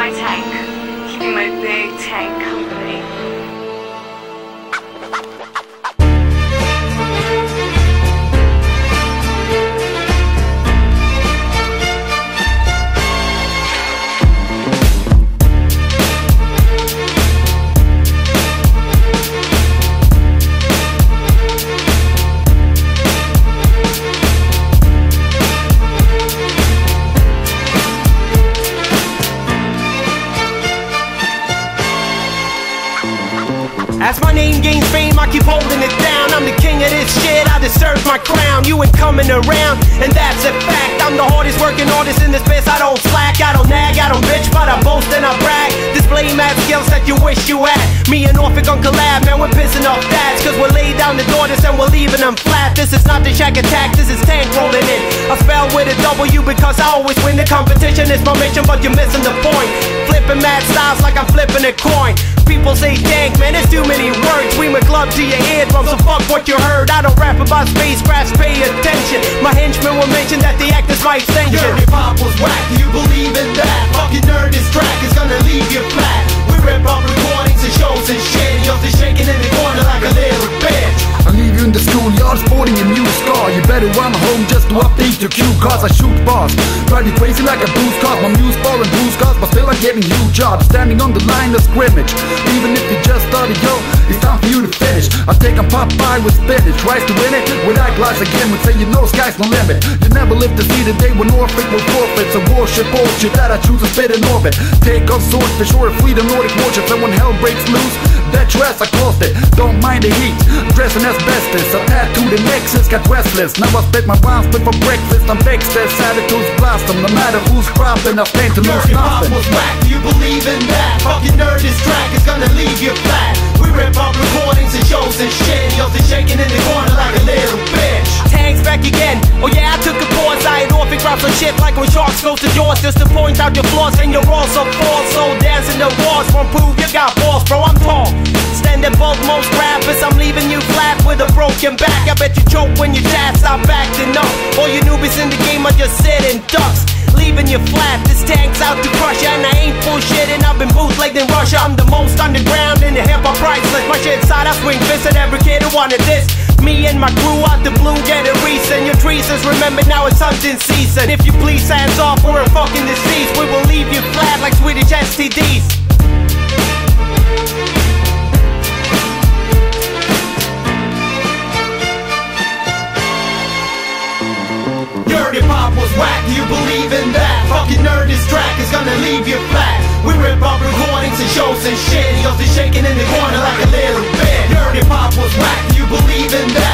my tank, keeping my big tank company. As my name gains fame, I keep holding it down. I'm the king of this shit, I deserve my crown. You ain't coming around, and that's a fact. I'm the hardest working artist in this biz. I don't slack, I don't nag, I don't bitch, but I boast and I brag. Display mad skills that you wish you had. Me and Orphic on collab, man, we're pissing off dads. Cause we're laid down the daughters and we're leaving them flat. This is not the Shaq attack, this is tank rolling in. I spell with a W because I always win the competition. It's my mission, but you're missing the point. Flipping mad styles like I'm flipping a coin. People say dank, man, it's too. We to your eardrum, so fuck what you heard. I don't rap about space crafts, pay attention. My henchmen will mention that the act is my extension. Your hip hop was whack, do you believe in that? Fucking nerd, this track is gonna leave you flat. We rip up recordings and shows and shit. You're just shaking in the corner like a little bitch. I leave you in the schoolyard sporting a new scar You better run home just to update your cue Cause I shoot bars Drive you crazy like a booze cars My muse bar and booze cars But still I'm getting you jobs Standing on the line of scrimmage Even if I take a pop pie with spinach Tries to win it. With eyeglass again Would say you know sky's no limit. You never live to see the day when Norfolk will forfeit. So worship bullshit that I choose to spit in orbit. Take on swordfish or a fleet of Nordic warships And when hell breaks loose That dress I closed it. Don't mind the heat Dressing as asbestos I tattooed the nexus Got restless. Now I spit my rhymes But for breakfast. I'm vexed as attitudes blast them No matter who's cropping I stand to Your lose nothing. was whack, do you believe in that? Fucking nerd, is gonna on shit like when sharks goes to jaws. Just to point out your flaws and you're also false. So dancing the walls won't prove you got balls, bro. I'm tall. Stand above most rappers. I'm leaving you flat with a broken back. I bet you choke when your chats stop acting up. All you newbies in the game are just sitting ducks. Leaving you flat, this tank's out to crush And I ain't bullshitting, I've been bootlegged in Russia I'm the most underground in the hip hop priceless My shit side, I swing fists at every kid who wanted this Me and my crew out the blue get a reason Your treasons, remember now it's hunting season If you please hands off, we're fucking deceased We will leave you flat like Swedish STDs Your pop was whack, do you believe in that? Fucking nerd, this track is gonna leave you flat. We rip up recordings and shows and shit. You're just shaking in the corner like a little bit. Your pop was whack, do you believe in that?